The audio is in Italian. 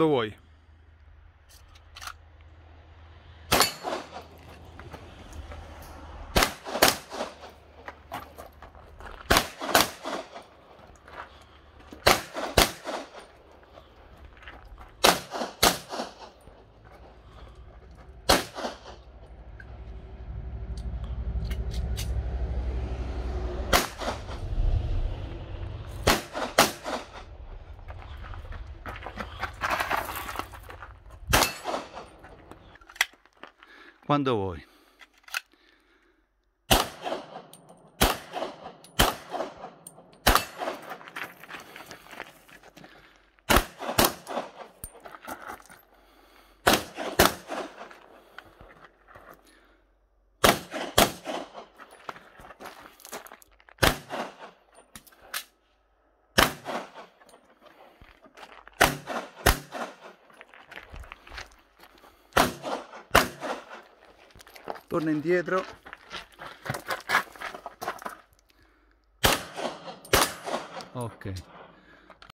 Стой! Quando vuoi. Torna indietro. Ok